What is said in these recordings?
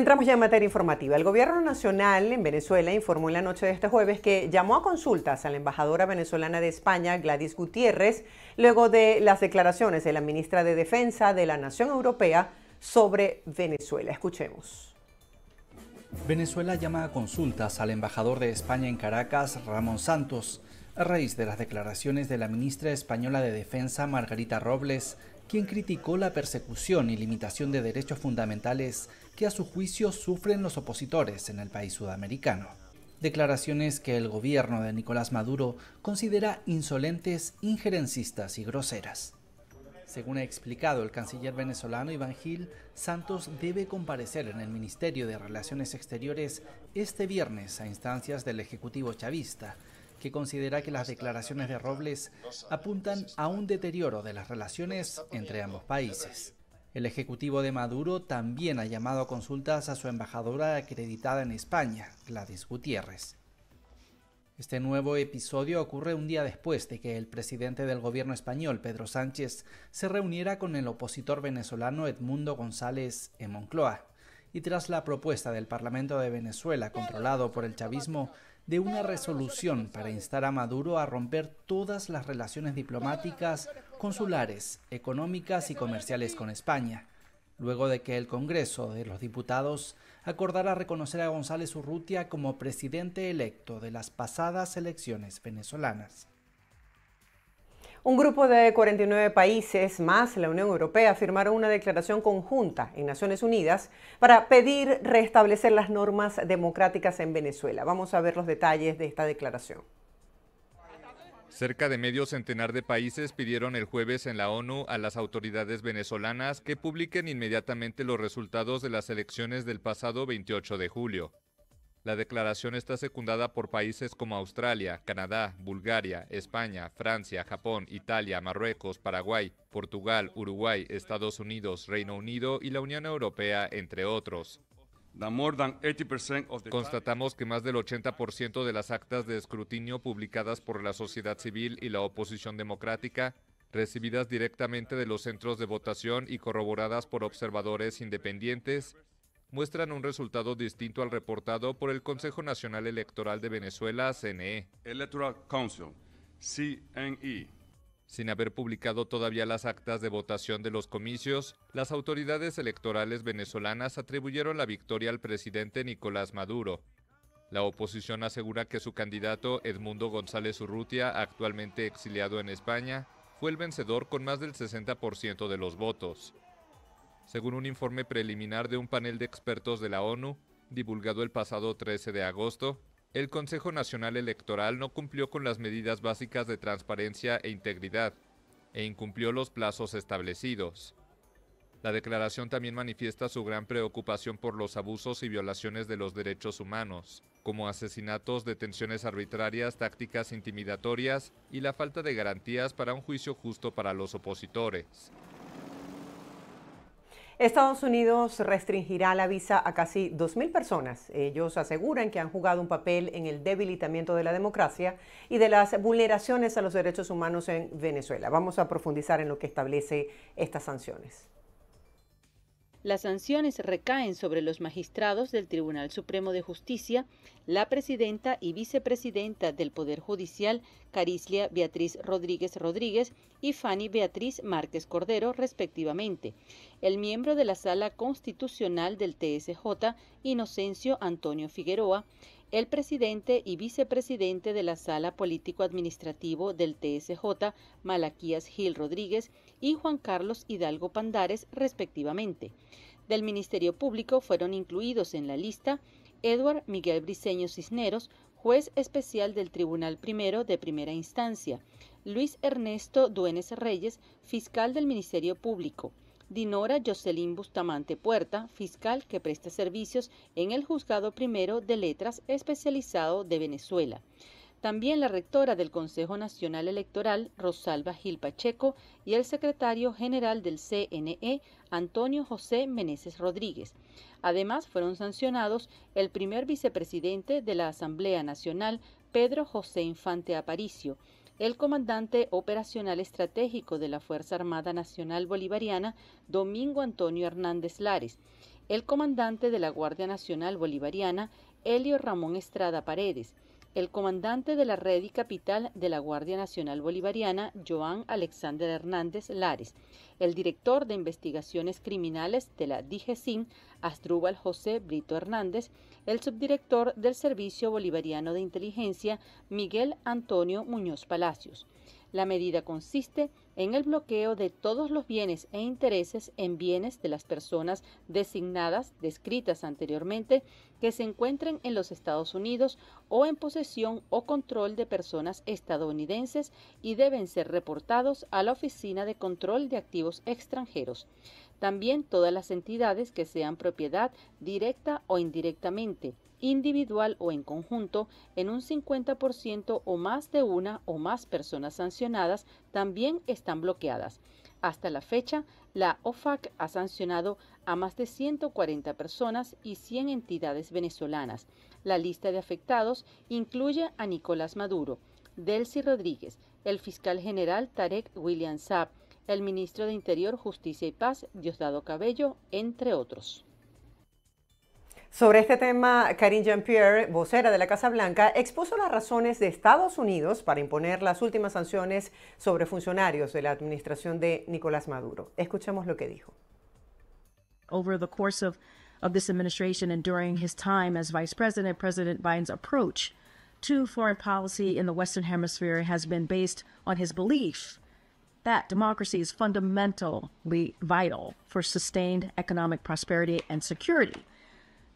entramos ya en materia informativa. El gobierno nacional en Venezuela informó en la noche de este jueves que llamó a consultas a la embajadora venezolana de España, Gladys Gutiérrez, luego de las declaraciones de la ministra de Defensa de la Nación Europea sobre Venezuela. Escuchemos. Venezuela llama a consultas al embajador de España en Caracas, Ramón Santos, a raíz de las declaraciones de la ministra española de Defensa, Margarita Robles, quien criticó la persecución y limitación de derechos fundamentales que a su juicio sufren los opositores en el país sudamericano. Declaraciones que el gobierno de Nicolás Maduro considera insolentes, injerencistas y groseras. Según ha explicado el canciller venezolano Iván Gil, Santos debe comparecer en el Ministerio de Relaciones Exteriores este viernes a instancias del Ejecutivo chavista, que considera que las declaraciones de Robles apuntan a un deterioro de las relaciones entre ambos países. El Ejecutivo de Maduro también ha llamado a consultas a su embajadora acreditada en España, Gladys Gutiérrez. Este nuevo episodio ocurre un día después de que el presidente del gobierno español, Pedro Sánchez, se reuniera con el opositor venezolano Edmundo González en Moncloa, y tras la propuesta del Parlamento de Venezuela, controlado por el chavismo, de una resolución para instar a Maduro a romper todas las relaciones diplomáticas, consulares, económicas y comerciales con España, luego de que el Congreso de los Diputados acordara reconocer a González Urrutia como presidente electo de las pasadas elecciones venezolanas. Un grupo de 49 países más la Unión Europea firmaron una declaración conjunta en Naciones Unidas para pedir restablecer las normas democráticas en Venezuela. Vamos a ver los detalles de esta declaración. Cerca de medio centenar de países pidieron el jueves en la ONU a las autoridades venezolanas que publiquen inmediatamente los resultados de las elecciones del pasado 28 de julio. La declaración está secundada por países como Australia, Canadá, Bulgaria, España, Francia, Japón, Italia, Marruecos, Paraguay, Portugal, Uruguay, Estados Unidos, Reino Unido y la Unión Europea, entre otros. Constatamos que más del 80% de las actas de escrutinio publicadas por la sociedad civil y la oposición democrática, recibidas directamente de los centros de votación y corroboradas por observadores independientes, muestran un resultado distinto al reportado por el Consejo Nacional Electoral de Venezuela, CNE. Electoral Council, CNE. Sin haber publicado todavía las actas de votación de los comicios, las autoridades electorales venezolanas atribuyeron la victoria al presidente Nicolás Maduro. La oposición asegura que su candidato Edmundo González Urrutia, actualmente exiliado en España, fue el vencedor con más del 60% de los votos. Según un informe preliminar de un panel de expertos de la ONU, divulgado el pasado 13 de agosto, el Consejo Nacional Electoral no cumplió con las medidas básicas de transparencia e integridad e incumplió los plazos establecidos. La declaración también manifiesta su gran preocupación por los abusos y violaciones de los derechos humanos, como asesinatos, detenciones arbitrarias, tácticas intimidatorias y la falta de garantías para un juicio justo para los opositores. Estados Unidos restringirá la visa a casi 2.000 personas. Ellos aseguran que han jugado un papel en el debilitamiento de la democracia y de las vulneraciones a los derechos humanos en Venezuela. Vamos a profundizar en lo que establece estas sanciones. Las sanciones recaen sobre los magistrados del Tribunal Supremo de Justicia, la presidenta y vicepresidenta del Poder Judicial, Carislia Beatriz Rodríguez Rodríguez y Fanny Beatriz Márquez Cordero, respectivamente, el miembro de la Sala Constitucional del TSJ, Inocencio Antonio Figueroa, el presidente y vicepresidente de la Sala Político-Administrativo del TSJ, Malaquías Gil Rodríguez, y Juan Carlos Hidalgo Pandares, respectivamente. Del Ministerio Público fueron incluidos en la lista Edward Miguel Briceño Cisneros, juez especial del Tribunal Primero de Primera Instancia, Luis Ernesto Duenes Reyes, fiscal del Ministerio Público, Dinora Jocelyn Bustamante Puerta, fiscal que presta servicios en el Juzgado Primero de Letras especializado de Venezuela. También la rectora del Consejo Nacional Electoral, Rosalba Gil Pacheco, y el secretario general del CNE, Antonio José Meneses Rodríguez. Además, fueron sancionados el primer vicepresidente de la Asamblea Nacional, Pedro José Infante Aparicio, el comandante operacional estratégico de la Fuerza Armada Nacional Bolivariana, Domingo Antonio Hernández Lares, el comandante de la Guardia Nacional Bolivariana, Helio Ramón Estrada Paredes, el comandante de la red y capital de la Guardia Nacional Bolivariana, Joan Alexander Hernández Lares, el director de investigaciones criminales de la DGCIN, Asdrúbal José Brito Hernández, el subdirector del Servicio Bolivariano de Inteligencia, Miguel Antonio Muñoz Palacios. La medida consiste en el bloqueo de todos los bienes e intereses en bienes de las personas designadas, descritas anteriormente, que se encuentren en los Estados Unidos o en posesión o control de personas estadounidenses y deben ser reportados a la Oficina de Control de Activos Extranjeros. También todas las entidades que sean propiedad directa o indirectamente individual o en conjunto en un 50% o más de una o más personas sancionadas también están bloqueadas. Hasta la fecha, la OFAC ha sancionado a más de 140 personas y 100 entidades venezolanas. La lista de afectados incluye a Nicolás Maduro, Delcy Rodríguez, el fiscal general Tarek William Saab, el ministro de Interior, Justicia y Paz, Diosdado Cabello, entre otros. Sobre este tema, Karine Jean-Pierre, vocera de la Casa Blanca, expuso las razones de Estados Unidos para imponer las últimas sanciones sobre funcionarios de la administración de Nicolás Maduro. Escuchemos lo que dijo. Over the course of, of this administration and during his time as vice president, President Biden's approach to foreign policy in the Western Hemisphere has been based on his belief that democracy is fundamentally vital for sustained economic prosperity and security.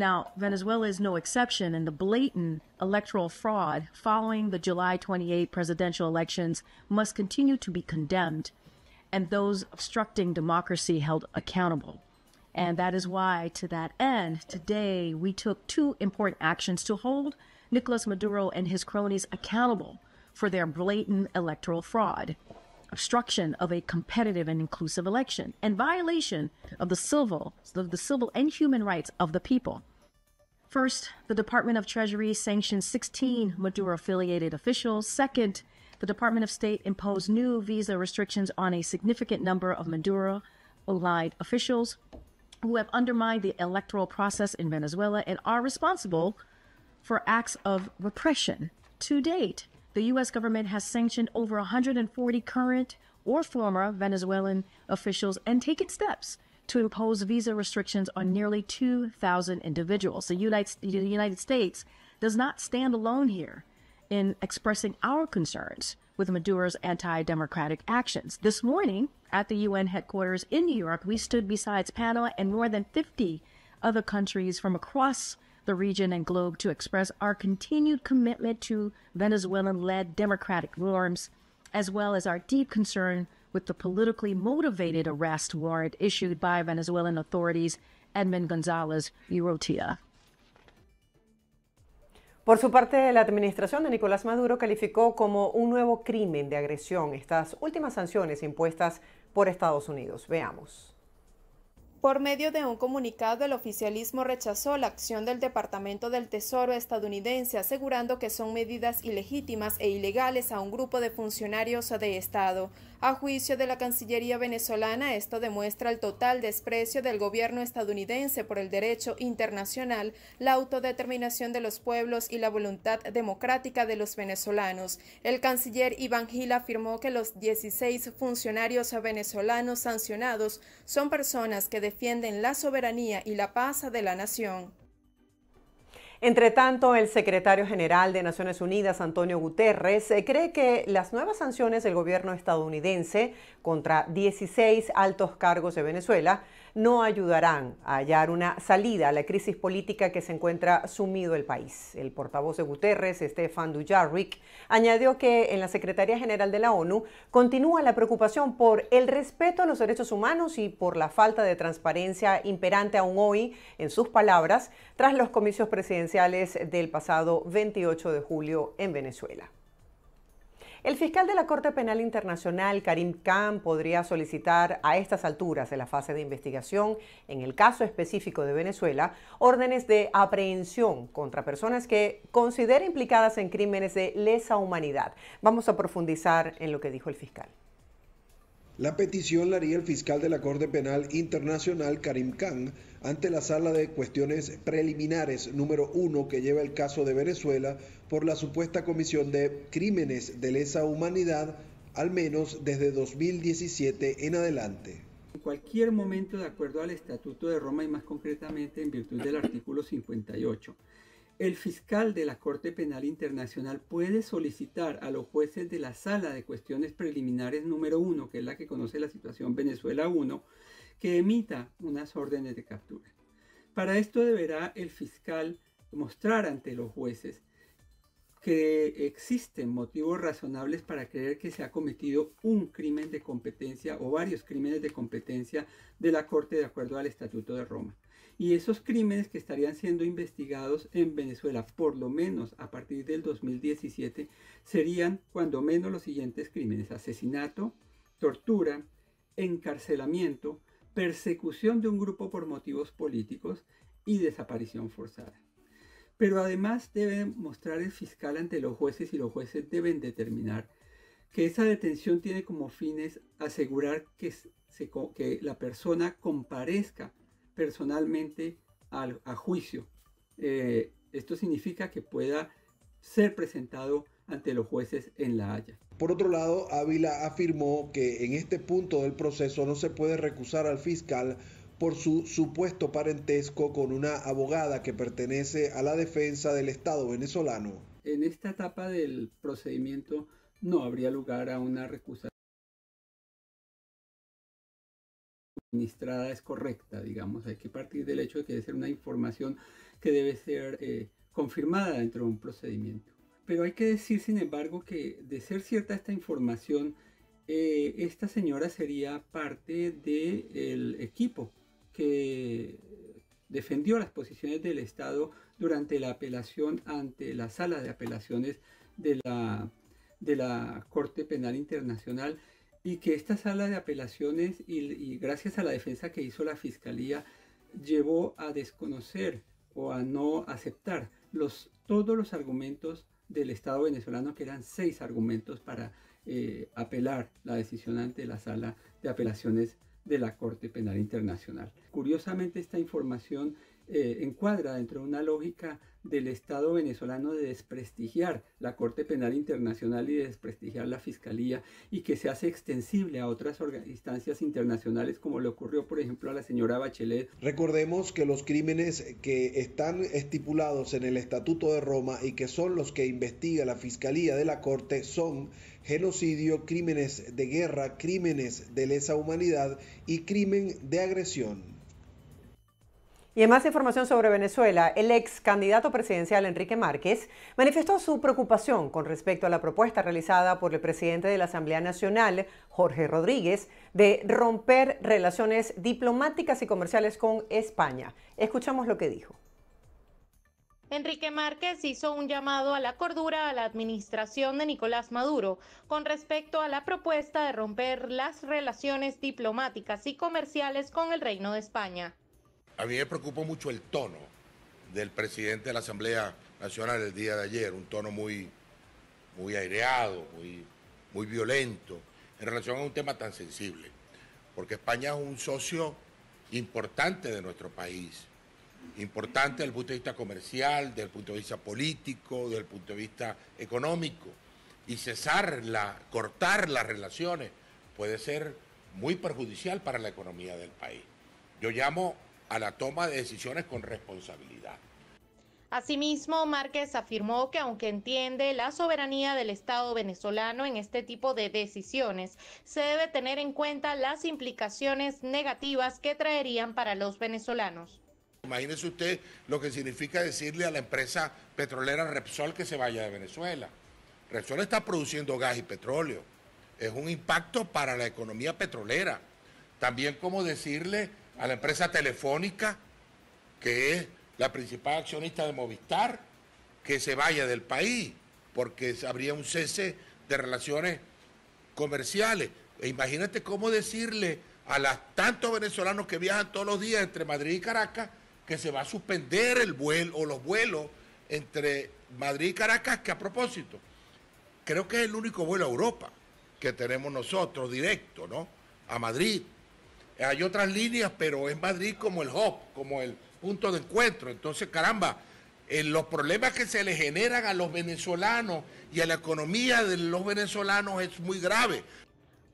Now, Venezuela is no exception, and the blatant electoral fraud following the July 28 presidential elections must continue to be condemned, and those obstructing democracy held accountable. And that is why, to that end, today we took two important actions to hold Nicolas Maduro and his cronies accountable for their blatant electoral fraud obstruction of a competitive and inclusive election, and violation of the civil, of the civil and human rights of the people. First, the Department of Treasury sanctioned 16 Maduro affiliated officials. Second, the Department of State imposed new visa restrictions on a significant number of Maduro allied officials who have undermined the electoral process in Venezuela and are responsible for acts of repression. To date, the U.S. government has sanctioned over 140 current or former Venezuelan officials and taken steps to impose visa restrictions on nearly 2,000 individuals. The United, States does not stand alone here in expressing our concerns with Maduro's anti democratic actions. This morning at the UN headquarters in New York, we stood beside Panama and more than 50 other countries from across the region and globe to express our continued commitment to Venezuelan led democratic norms, as well as our deep concern with the politically motivated arrest warrant issued by Venezuelan authorities Edmund González Urrutia. Por su parte, la administración de Nicolás Maduro calificó como un nuevo crimen de agresión estas últimas sanciones impuestas por Estados Unidos. Veamos. Por medio de un comunicado, el oficialismo rechazó la acción del Departamento del Tesoro estadounidense, asegurando que son medidas ilegítimas e ilegales a un grupo de funcionarios de Estado. A juicio de la Cancillería venezolana, esto demuestra el total desprecio del gobierno estadounidense por el derecho internacional, la autodeterminación de los pueblos y la voluntad democrática de los venezolanos. El canciller Iván Gil afirmó que los 16 funcionarios venezolanos sancionados son personas que defienden la soberanía y la paz de la nación. Entre tanto, el secretario general de Naciones Unidas, Antonio Guterres, eh, cree que las nuevas sanciones del gobierno estadounidense contra 16 altos cargos de Venezuela no ayudarán a hallar una salida a la crisis política que se encuentra sumido el país. El portavoz de Guterres, Stefan Dujarric, añadió que en la Secretaría General de la ONU continúa la preocupación por el respeto a los derechos humanos y por la falta de transparencia imperante aún hoy, en sus palabras, tras los comicios presidenciales del pasado 28 de julio en Venezuela. El fiscal de la Corte Penal Internacional, Karim Khan, podría solicitar a estas alturas de la fase de investigación, en el caso específico de Venezuela, órdenes de aprehensión contra personas que considera implicadas en crímenes de lesa humanidad. Vamos a profundizar en lo que dijo el fiscal. La petición la haría el fiscal de la Corte Penal Internacional, Karim Khan, ante la sala de cuestiones preliminares número uno que lleva el caso de Venezuela por la supuesta comisión de crímenes de lesa humanidad, al menos desde 2017 en adelante. En cualquier momento, de acuerdo al Estatuto de Roma y más concretamente en virtud del artículo 58, el fiscal de la Corte Penal Internacional puede solicitar a los jueces de la Sala de Cuestiones Preliminares número uno, que es la que conoce la situación Venezuela 1, que emita unas órdenes de captura. Para esto deberá el fiscal mostrar ante los jueces que existen motivos razonables para creer que se ha cometido un crimen de competencia o varios crímenes de competencia de la Corte de acuerdo al Estatuto de Roma. Y esos crímenes que estarían siendo investigados en Venezuela, por lo menos a partir del 2017, serían cuando menos los siguientes crímenes. Asesinato, tortura, encarcelamiento, persecución de un grupo por motivos políticos y desaparición forzada. Pero además debe mostrar el fiscal ante los jueces y los jueces deben determinar que esa detención tiene como fines asegurar que, que la persona comparezca personalmente al, a juicio. Eh, esto significa que pueda ser presentado ante los jueces en La Haya. Por otro lado, Ávila afirmó que en este punto del proceso no se puede recusar al fiscal por su supuesto parentesco con una abogada que pertenece a la defensa del Estado venezolano. En esta etapa del procedimiento no habría lugar a una recusación administrada es correcta, digamos. Hay que partir del hecho de que debe ser una información que debe ser eh, confirmada dentro de un procedimiento. Pero hay que decir, sin embargo, que de ser cierta esta información, eh, esta señora sería parte del equipo que defendió las posiciones del Estado durante la apelación ante la sala de apelaciones de la, de la Corte Penal Internacional y que esta sala de apelaciones y, gracias a la defensa que hizo la fiscalía llevó a desconocer o a no aceptar los, todos los argumentos del Estado venezolano, que eran seis argumentos para eh, apelar la decisión ante la sala de apelaciones de la Corte Penal Internacional. Curiosamente, esta información eh, encuadra dentro de una lógica del Estado venezolano de desprestigiar la Corte Penal Internacional y de desprestigiar la Fiscalía y que se hace extensible a otras instancias internacionales como le ocurrió por ejemplo a la señora Bachelet. Recordemos que los crímenes que están estipulados en el Estatuto de Roma y que son los que investiga la Fiscalía de la Corte son genocidio, crímenes de guerra, crímenes de lesa humanidad y crimen de agresión. Y en más información sobre Venezuela, el ex candidato presidencial Enrique Márquez manifestó su preocupación con respecto a la propuesta realizada por el presidente de la Asamblea Nacional, Jorge Rodríguez, de romper relaciones diplomáticas y comerciales con España. Escuchamos lo que dijo. Enrique Márquez hizo un llamado a la cordura a la administración de Nicolás Maduro con respecto a la propuesta de romper las relaciones diplomáticas y comerciales con el Reino de España. A mí me preocupó mucho el tono del presidente de la Asamblea Nacional el día de ayer, un tono muy, muy aireado, muy, muy violento, en relación a un tema tan sensible, porque España es un socio importante de nuestro país, importante desde el punto de vista comercial, desde el punto de vista político, desde el punto de vista económico, y cesar, la, cortar las relaciones puede ser muy perjudicial para la economía del país. Yo llamo a la toma de decisiones con responsabilidad. Asimismo, Márquez afirmó que aunque entiende la soberanía del Estado venezolano en este tipo de decisiones, se debe tener en cuenta las implicaciones negativas que traerían para los venezolanos. Imagínese usted lo que significa decirle a la empresa petrolera Repsol que se vaya de Venezuela. Repsol está produciendo gas y petróleo. Es un impacto para la economía petrolera. También como decirle a la empresa telefónica, que es la principal accionista de Movistar, que se vaya del país, porque habría un cese de relaciones comerciales. E imagínate cómo decirle a los tantos venezolanos que viajan todos los días entre Madrid y Caracas que se va a suspender el vuelo o los vuelos entre Madrid y Caracas, que a propósito, creo que es el único vuelo a Europa que tenemos nosotros directo, ¿no? a Madrid. Hay otras líneas, pero es Madrid como el hub, como el punto de encuentro. Entonces, caramba, eh, los problemas que se le generan a los venezolanos y a la economía de los venezolanos es muy grave.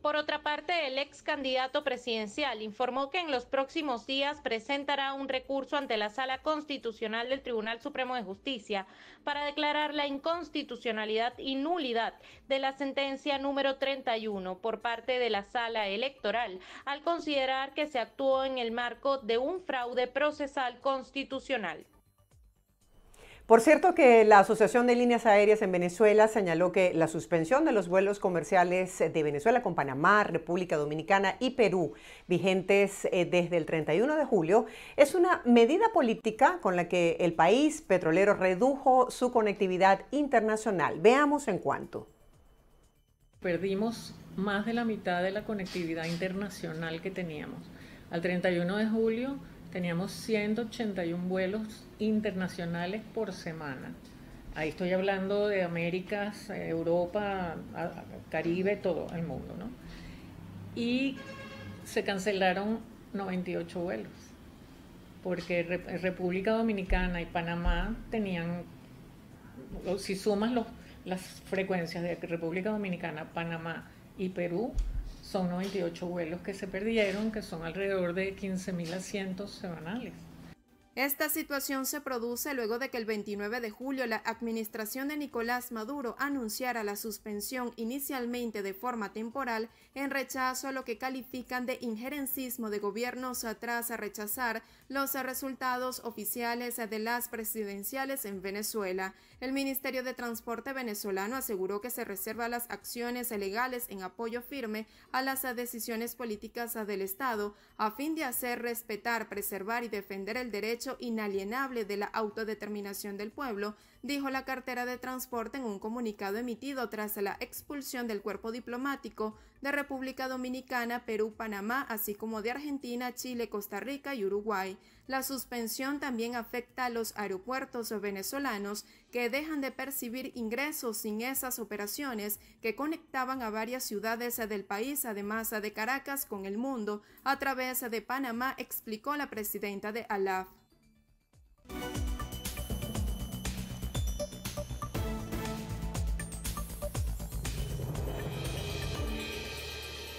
Por otra parte, el ex candidato presidencial informó que en los próximos días presentará un recurso ante la Sala Constitucional del Tribunal Supremo de Justicia para declarar la inconstitucionalidad y nulidad de la sentencia número 31 por parte de la Sala Electoral, al considerar que se actuó en el marco de un fraude procesal constitucional. Por cierto que la Asociación de Líneas Aéreas en Venezuela señaló que la suspensión de los vuelos comerciales de Venezuela con Panamá, República Dominicana y Perú, vigentes eh, desde el 31 de julio, es una medida política con la que el país petrolero redujo su conectividad internacional. Veamos en cuánto. Perdimos más de la mitad de la conectividad internacional que teníamos. Al 31 de julio teníamos 181 vuelos internacionales por semana. Ahí estoy hablando de Américas, Europa, Caribe, todo el mundo, ¿no? Y se cancelaron 98 vuelos, porque República Dominicana y Panamá tenían, si sumas los, las frecuencias de República Dominicana, Panamá y Perú, son 98 vuelos que se perdieron, que son alrededor de 15.000 asientos semanales. Esta situación se produce luego de que el 29 de julio la administración de Nicolás Maduro anunciara la suspensión inicialmente de forma temporal en rechazo a lo que califican de injerencismo de gobiernos tras rechazar los resultados oficiales de las presidenciales en Venezuela. El Ministerio de Transporte venezolano aseguró que se reserva las acciones legales en apoyo firme a las decisiones políticas del Estado a fin de hacer respetar, preservar y defender el derecho inalienable de la autodeterminación del pueblo, dijo la cartera de transporte en un comunicado emitido tras la expulsión del cuerpo diplomático de República Dominicana, Perú, Panamá, así como de Argentina, Chile, Costa Rica y Uruguay. La suspensión también afecta a los aeropuertos venezolanos que dejan de percibir ingresos sin esas operaciones que conectaban a varias ciudades del país, además de Caracas, con el mundo a través de Panamá, explicó la presidenta de ALAF. Bye.